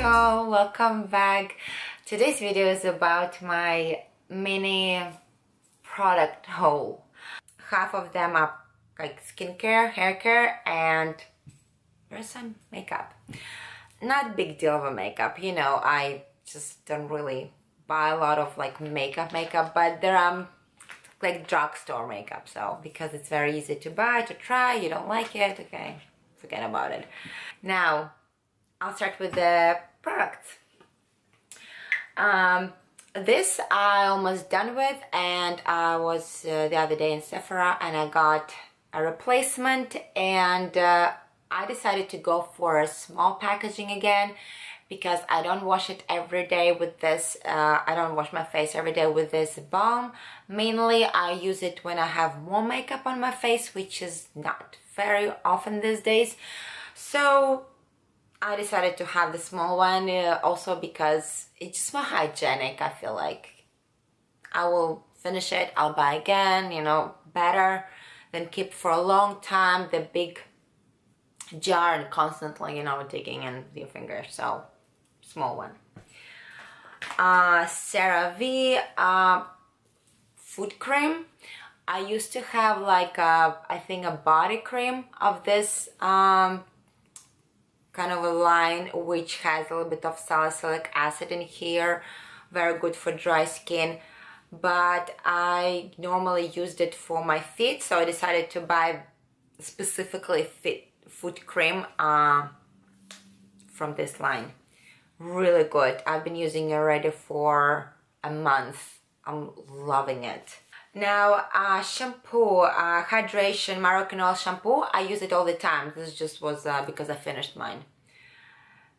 Rachel, welcome back. Today's video is about my mini product haul. Half of them are like skincare, hair care, and there's some makeup. Not big deal of a makeup, you know, I just don't really buy a lot of like makeup makeup, but there are like drugstore makeup, so because it's very easy to buy, to try, you don't like it, okay, forget about it. Now, I'll start with the products. Um, this I almost done with and I was uh, the other day in Sephora and I got a replacement and uh, I decided to go for a small packaging again because I don't wash it every day with this uh, I don't wash my face every day with this balm mainly I use it when I have more makeup on my face which is not very often these days so I decided to have the small one uh, also because it's just more hygienic I feel like. I will finish it I'll buy again you know better than keep for a long time the big jar and constantly you know digging in your fingers so small one. Uh CeraVe uh, foot cream. I used to have like a, I think a body cream of this um, kind of a line which has a little bit of salicylic acid in here very good for dry skin. But I normally used it for my feet so I decided to buy specifically fit foot cream uh, from this line. Really good. I've been using it already for a month. I'm loving it now, uh, shampoo, uh, hydration, Moroccanoil shampoo, I use it all the time. This just was uh, because I finished mine.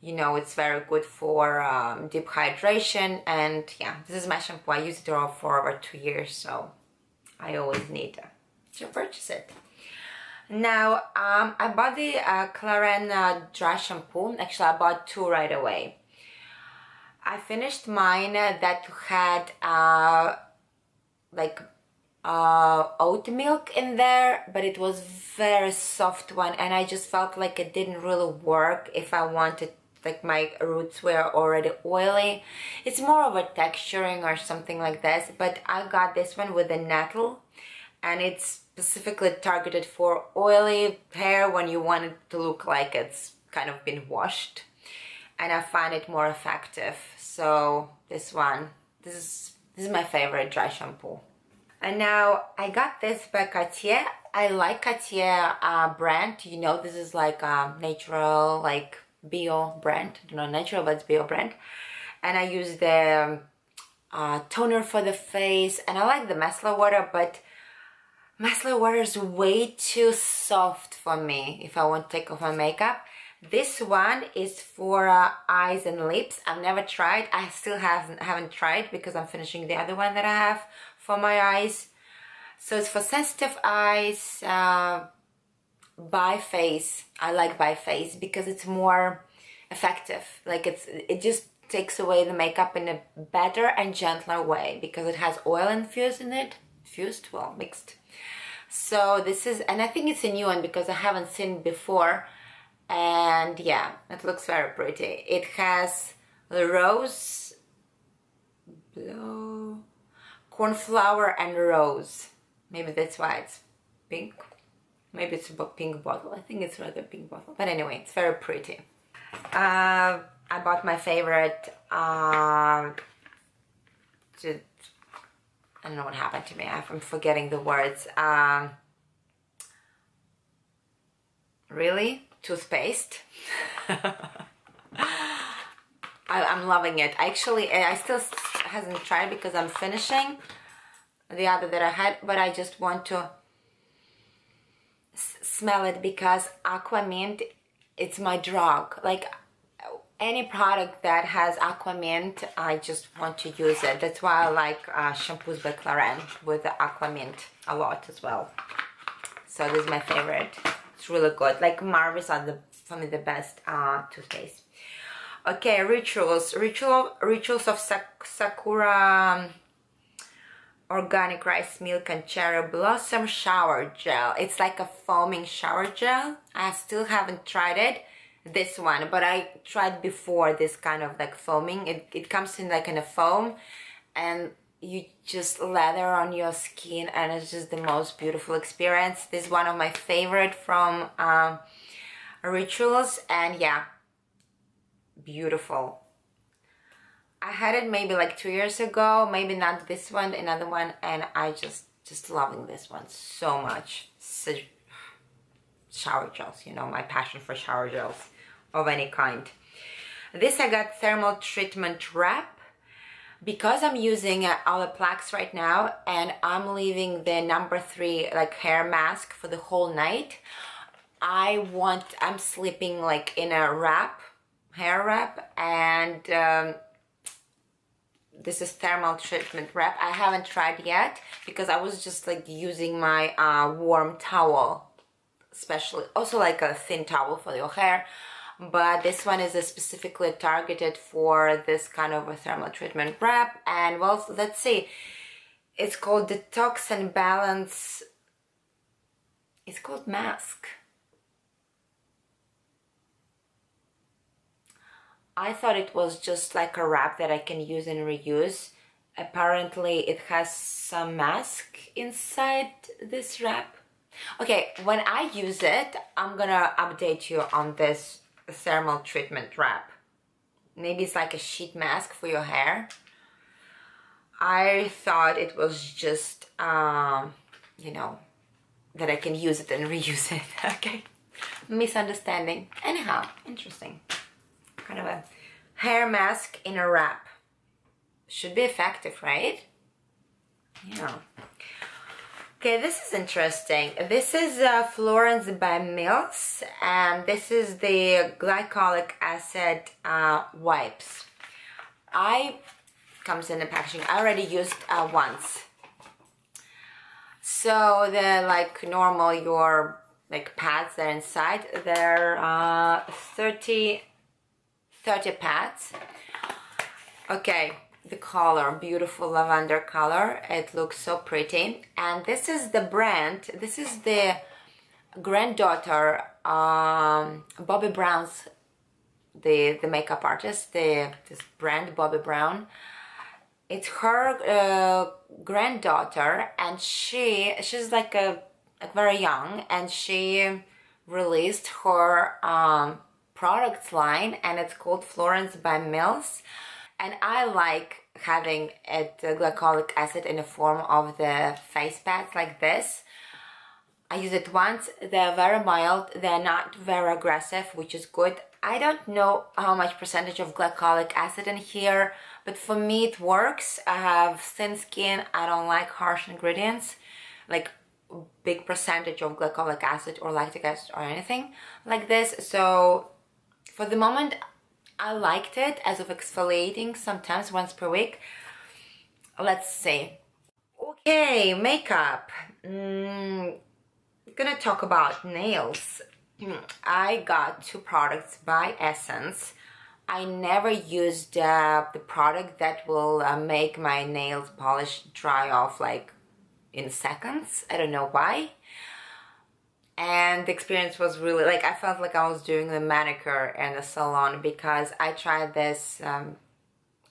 You know, it's very good for um, deep hydration and yeah, this is my shampoo. I use it all for over two years, so I always need to purchase it. Now, um, I bought the uh, uh, dry shampoo. Actually, I bought two right away. I finished mine that had uh, like uh, oat milk in there but it was very soft one and I just felt like it didn't really work if I wanted like my roots were already oily. It's more of a texturing or something like this but I got this one with the nettle and it's specifically targeted for oily hair when you want it to look like it's kind of been washed and I find it more effective. So this one this is this is my favorite dry shampoo and now I got this by Cattier. I like Cattier uh, brand. You know, this is like a natural, like bio brand. Not know, natural, but it's bio brand. And I use the uh, toner for the face. And I like the micellar water, but micellar water is way too soft for me if I want to take off my makeup. This one is for uh, eyes and lips. I've never tried. I still haven't haven't tried because I'm finishing the other one that I have for my eyes. So it's for sensitive eyes, uh, biphase. I like biphase because it's more effective. Like it's it just takes away the makeup in a better and gentler way because it has oil infused in it. Fused, well, mixed. So this is, and I think it's a new one because I haven't seen before. And yeah, it looks very pretty. It has the rose, blue, cornflower and rose. Maybe that's why it's pink. Maybe it's a pink bottle. I think it's rather pink bottle. But anyway, it's very pretty. Uh, I bought my favorite. Uh, to, I don't know what happened to me. I'm forgetting the words. Um, really? Toothpaste. I, am loving it. Actually, I still hasn't tried because I'm finishing the other that I had, but I just want to smell it because Aqua Mint, it's my drug. Like any product that has Aqua Mint, I just want to use it. That's why I like uh, shampoos by Clarins with the Aqua Mint a lot as well. So this is my favorite. It's really good. Like Marvis are the, for me the best uh, toothpaste. Okay, rituals. Ritual, rituals of sak Sakura um, organic rice milk and cherry blossom shower gel. It's like a foaming shower gel. I still haven't tried it. this one but I tried before this kind of like foaming it, it comes in like in a foam and you just lather on your skin and it's just the most beautiful experience this is one of my favorite from um, rituals and yeah beautiful. I had it maybe like two years ago maybe not this one another one and I just just loving this one so much. Shower gels you know my passion for shower gels of any kind. This I got thermal treatment wrap because I'm using uh, Olaplex right now and I'm leaving the number three like hair mask for the whole night. I want I'm sleeping like in a wrap hair wrap and um, this is thermal treatment wrap. I haven't tried yet because I was just like using my uh, warm towel especially also like a thin towel for your hair. But this one is specifically targeted for this kind of a thermal treatment wrap. And well let's see. It's called detox and balance it's called mask I thought it was just like a wrap that I can use and reuse apparently it has some mask inside this wrap okay when I use it I'm gonna update you on this thermal treatment wrap. Maybe it's like a sheet mask for your hair. I thought it was just, um, you know, that I can use it and reuse it, okay? Misunderstanding. Anyhow, interesting. Kind of a hair mask in a wrap. Should be effective, right? Yeah. Okay, this is interesting. This is uh, Florence by Mills, and this is the glycolic acid uh, wipes. I comes in the packaging. I already used uh, once. So the like normal your like pads that are inside. They're uh, 30, 30 pads. Okay, the color beautiful lavender color. It looks so pretty. And this is the brand this is the granddaughter um, Bobbi Brown's the the makeup artist the this brand Bobby Brown. It's her uh, granddaughter and she she's like a very young and she released her um, products line and it's called Florence by Mills and I like having a glycolic acid in the form of the face pads like this. I use it once, they're very mild, they're not very aggressive, which is good. I don't know how much percentage of glycolic acid in here, but for me it works. I have thin skin, I don't like harsh ingredients, like big percentage of glycolic acid or lactic acid or anything like this. So for the moment, I liked it as of exfoliating sometimes once per week. Let's see. Okay, makeup. Mm, gonna talk about nails. I got two products by Essence. I never used uh, the product that will uh, make my nails polish dry off like in seconds. I don't know why and the experience was really like I felt like I was doing the manicure in the salon because I tried this um,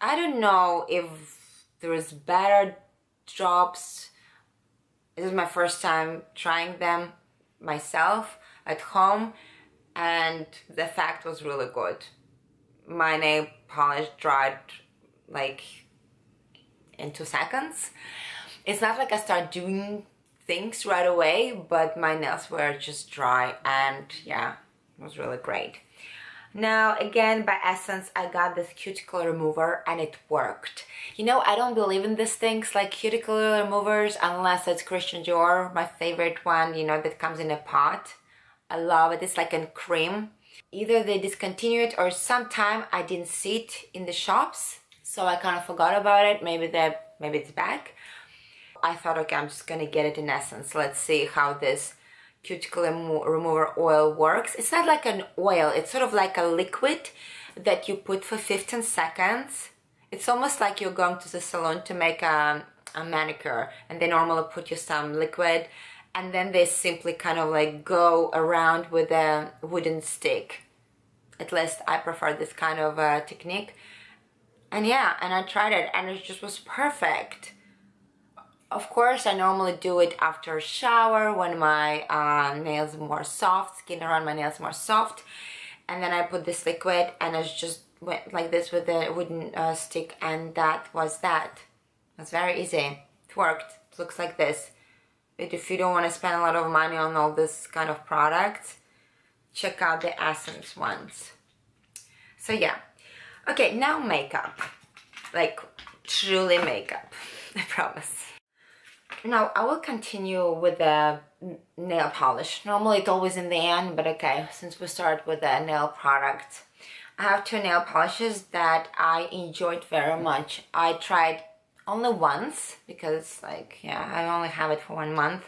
I don't know if there was better drops this is my first time trying them myself at home and the effect was really good. My nail polish dried like in two seconds. It's not like I start doing things right away, but my nails were just dry and yeah, it was really great. Now again by Essence I got this cuticle remover and it worked. You know I don't believe in these things like cuticle removers unless it's Christian Dior, my favorite one, you know that comes in a pot. I love it, it's like a cream. Either they discontinued or sometime I didn't see it in the shops so I kind of forgot about it, maybe that maybe it's back. I thought, okay, I'm just gonna get it in essence. Let's see how this cuticle remover oil works. It's not like an oil, it's sort of like a liquid that you put for 15 seconds. It's almost like you're going to the salon to make a, a manicure and they normally put you some liquid and then they simply kind of like go around with a wooden stick At least I prefer this kind of uh, technique. And yeah, and I tried it and it just was perfect. Of course, I normally do it after a shower when my uh, nails more soft, skin around my nails more soft. And then I put this liquid and I just went like this with the wooden uh, stick and that was that. It's very easy. It worked. It looks like this. But if you don't want to spend a lot of money on all this kind of products, check out the Essence ones. So yeah. Okay, now makeup. Like truly makeup. I promise. Now I will continue with the nail polish. Normally it's always in the end, but okay, since we start with the nail product. I have two nail polishes that I enjoyed very much. I tried only once because like, yeah, I only have it for one month.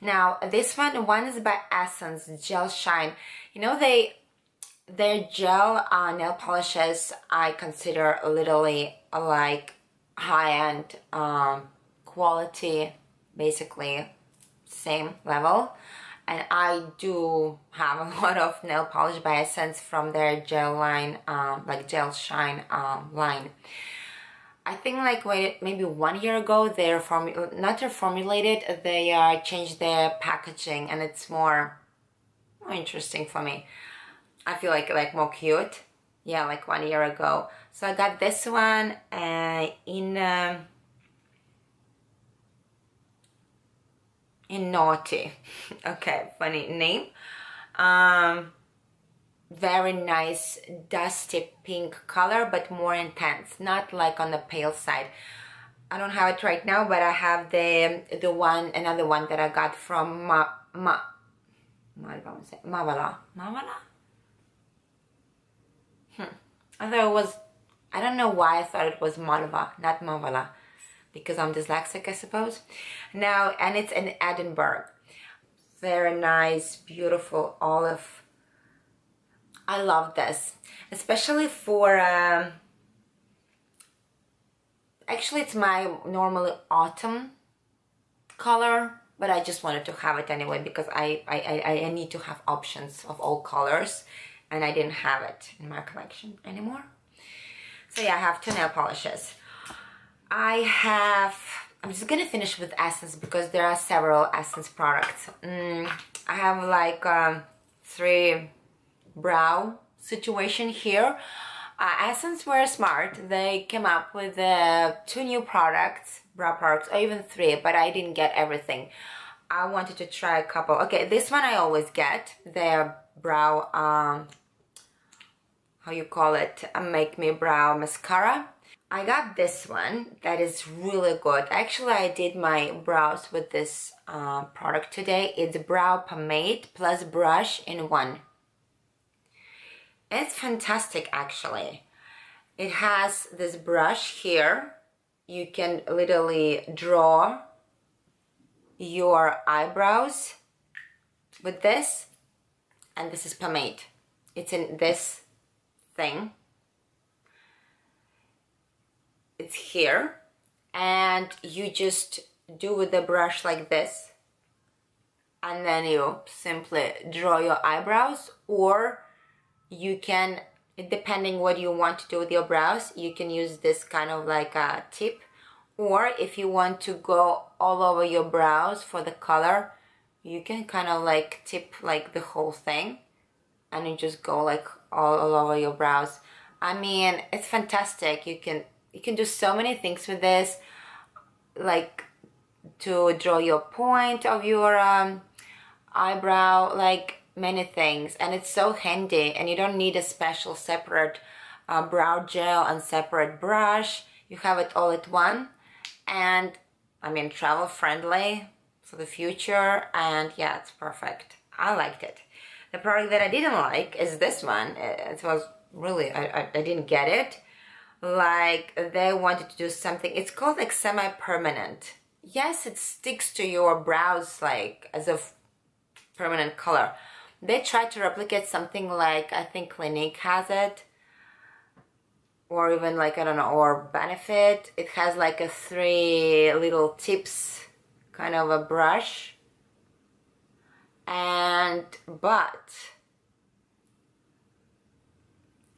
Now this one, one is by Essence Gel Shine. You know, they their gel uh, nail polishes I consider literally like high-end um, quality basically same level. And I do have a lot of nail polish by Essence from their gel line um, like gel shine um, line. I think like maybe one year ago they're form not they're formulated they uh, changed their packaging and it's more more interesting for me. I feel like like more cute. Yeah like one year ago. So I got this one uh, in um, naughty. Okay funny name. Um very nice dusty pink color but more intense. Not like on the pale side. I don't have it right now but I have the the one another one that I got from Ma, Ma, Mavala. Mavala? Hmm. I thought it was I don't know why I thought it was Malva not Mavala because I'm dyslexic, I suppose. Now, and it's in Edinburgh. Very nice, beautiful olive. I love this, especially for, um, actually it's my normally autumn color, but I just wanted to have it anyway because I, I, I, I need to have options of all colors and I didn't have it in my collection anymore. So yeah, I have two nail polishes. I have, I'm just gonna finish with Essence because there are several Essence products. Mm, I have like um, three brow situation here. Uh, Essence were smart. They came up with uh, two new products, brow products, or even three, but I didn't get everything. I wanted to try a couple. Okay, this one I always get, their brow, um, how you call it, Make Me Brow Mascara. I got this one that is really good. Actually, I did my brows with this uh, product today. It's brow pomade plus brush in one. It's fantastic actually. It has this brush here. You can literally draw your eyebrows with this and this is pomade. It's in this thing it's here and you just do with the brush like this and then you simply draw your eyebrows or you can depending what you want to do with your brows you can use this kind of like a tip or if you want to go all over your brows for the color you can kind of like tip like the whole thing and you just go like all, all over your brows. I mean it's fantastic. You can you can do so many things with this like to draw your point of your um, eyebrow like many things. And it's so handy and you don't need a special separate uh, brow gel and separate brush. You have it all at one. And I mean travel friendly for the future and yeah it's perfect. I liked it. The product that I didn't like is this one. It was really I, I, I didn't get it like they wanted to do something. It's called like semi-permanent. Yes it sticks to your brows like as a permanent color. They tried to replicate something like I think Clinique has it. Or even like I don't know or Benefit. It has like a three little tips kind of a brush. And but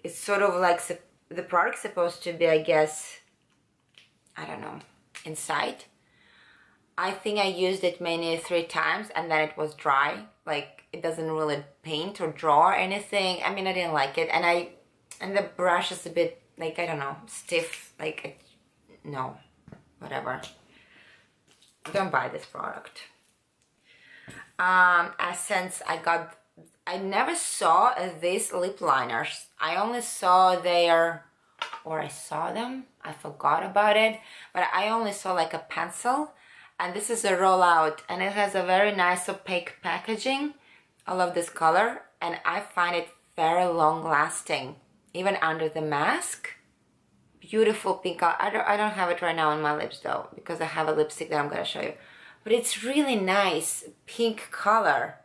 it's sort of like the product's supposed to be, I guess, I don't know, inside. I think I used it maybe three times and then it was dry. Like it doesn't really paint or draw or anything. I mean, I didn't like it. And I, and the brush is a bit like, I don't know, stiff. Like, no, whatever. Don't buy this product. Um, Essence, I got I never saw these lip liners. I only saw their, or I saw them, I forgot about it, but I only saw like a pencil and this is a rollout and it has a very nice opaque packaging. I love this color and I find it very long lasting, even under the mask. Beautiful pink color. I don't, I don't have it right now on my lips though, because I have a lipstick that I'm gonna show you. But it's really nice pink color.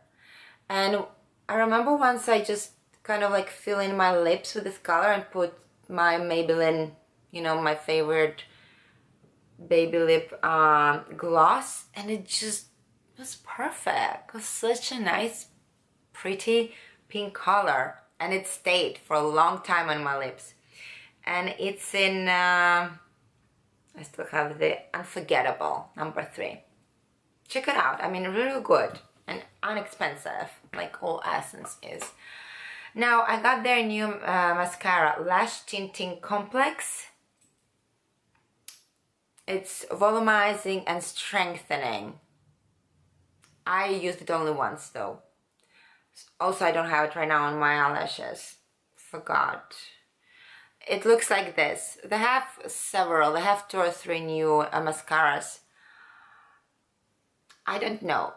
And I remember once I just kind of like fill in my lips with this color and put my Maybelline, you know, my favorite baby lip um, gloss and it just was perfect. It was such a nice, pretty pink color and it stayed for a long time on my lips. And it's in, uh, I still have the Unforgettable number three. Check it out. I mean, really good and inexpensive, like all Essence is. Now, I got their new uh, mascara, Lash Tinting Complex. It's volumizing and strengthening. I used it only once though. Also, I don't have it right now on my eyelashes. Forgot. It looks like this. They have several. They have two or three new uh, mascaras. I don't know.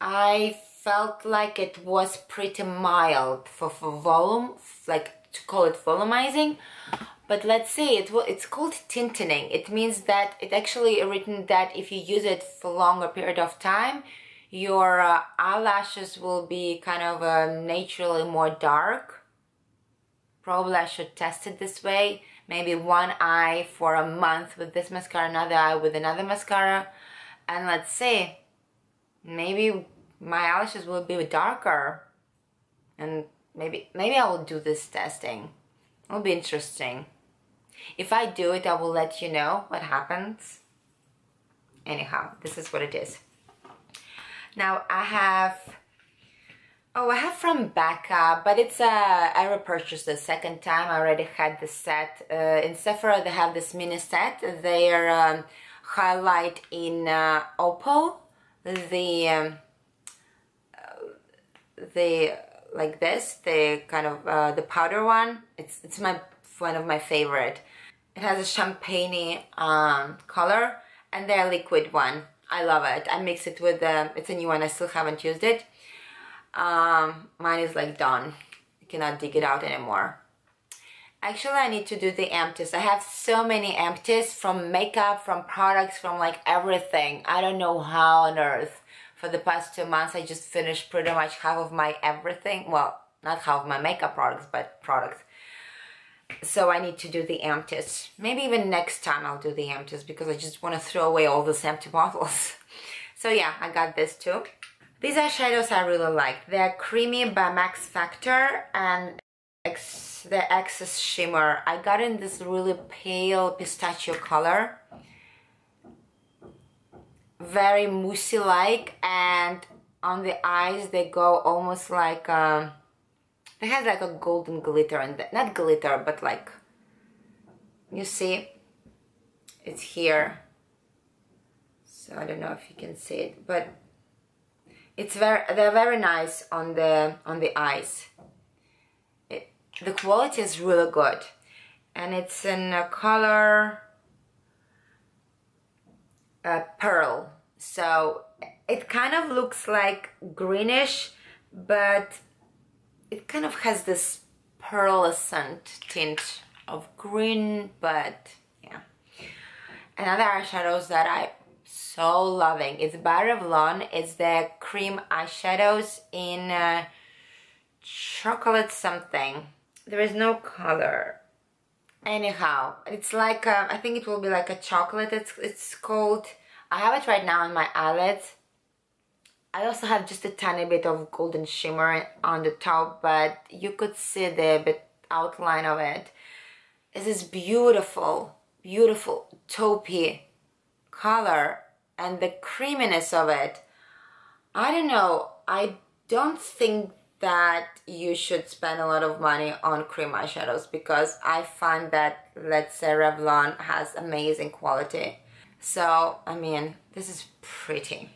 I felt like it was pretty mild for, for volume, like to call it volumizing. But let's see, it it's called tinting. It means that it actually written that if you use it for longer period of time, your uh, eyelashes will be kind of uh, naturally more dark. Probably I should test it this way. Maybe one eye for a month with this mascara, another eye with another mascara. And let's see, maybe my eyelashes will be darker. And maybe maybe I will do this testing. It'll be interesting. If I do it I will let you know what happens. Anyhow this is what it is. Now I have oh I have from Becca but it's a uh, I repurchased the second time. I already had the set uh, in Sephora they have this mini set. They're um, highlight in uh, opal the um, the like this the kind of uh, the powder one it's it's my one of my favorite. It has a champagne um, color and the liquid one. I love it. I mix it with the it's a new one I still haven't used it. Um, mine is like done. You cannot dig it out anymore Actually, I need to do the empties. I have so many empties from makeup, from products, from like everything. I don't know how on earth. For the past two months, I just finished pretty much half of my everything. Well, not half my makeup products, but products. So I need to do the empties. Maybe even next time I'll do the empties because I just want to throw away all those empty bottles. So yeah, I got this too. These eyeshadows I really like. They're creamy by Max Factor and the Excess Shimmer. I got in this really pale pistachio color. Very moussey like and on the eyes they go almost like um, they have like a golden glitter and not glitter but like you see it's here so I don't know if you can see it but it's very they're very nice on the on the eyes the quality is really good. And it's in a color uh, pearl. So it kind of looks like greenish but it kind of has this pearlescent tint of green but yeah. Another eyeshadows that I so loving it's by Revlon it's the cream eyeshadows in uh, chocolate something there is no color anyhow it's like a, um, I think it will be like a chocolate it's it's called I have it right now on my eyelids I also have just a tiny bit of golden shimmer on the top but you could see the bit outline of it. it is this beautiful, beautiful taupey color and the creaminess of it. I don't know, I don't think that you should spend a lot of money on cream eyeshadows because I find that, let's say, Revlon has amazing quality. So, I mean, this is pretty.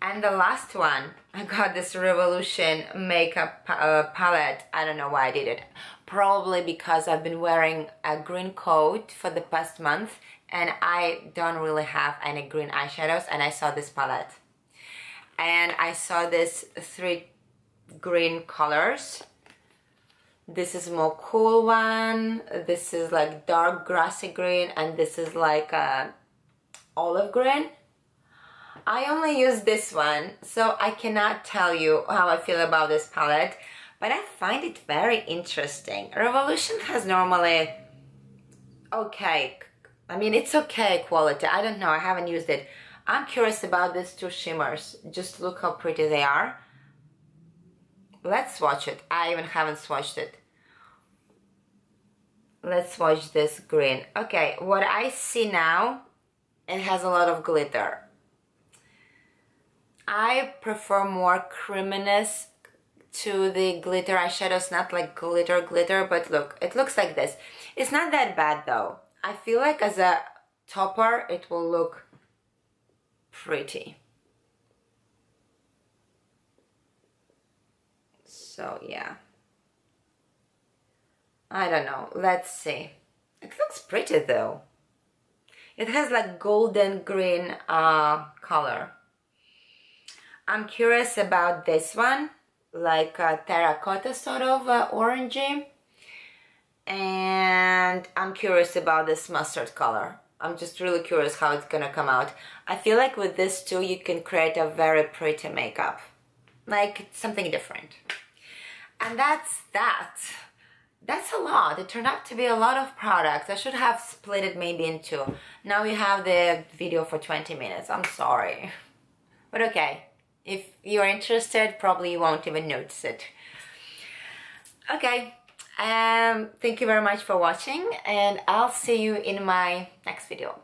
And the last one, I got this Revolution makeup uh, palette. I don't know why I did it. Probably because I've been wearing a green coat for the past month and I don't really have any green eyeshadows and I saw this palette. And I saw this three green colors. This is more cool one. This is like dark grassy green and this is like a olive green. I only use this one, so I cannot tell you how I feel about this palette, but I find it very interesting. Revolution has normally okay, I mean, it's okay quality. I don't know, I haven't used it. I'm curious about these two shimmers. Just look how pretty they are. Let's swatch it. I even haven't swatched it. Let's swatch this green. Okay, what I see now, it has a lot of glitter. I prefer more creaminess to the glitter eyeshadows, not like glitter glitter, but look, it looks like this. It's not that bad though. I feel like as a topper, it will look pretty. So yeah. I don't know, let's see. It looks pretty though. It has like golden green uh, color. I'm curious about this one, like a terracotta sort of uh, orangey. And I'm curious about this mustard color. I'm just really curious how it's gonna come out. I feel like with this too, you can create a very pretty makeup. Like something different. And that's that. That's a lot. It turned out to be a lot of products. I should have split it maybe in two. Now we have the video for 20 minutes. I'm sorry. But okay, if you're interested, probably you won't even notice it. Okay, um, thank you very much for watching and I'll see you in my next video.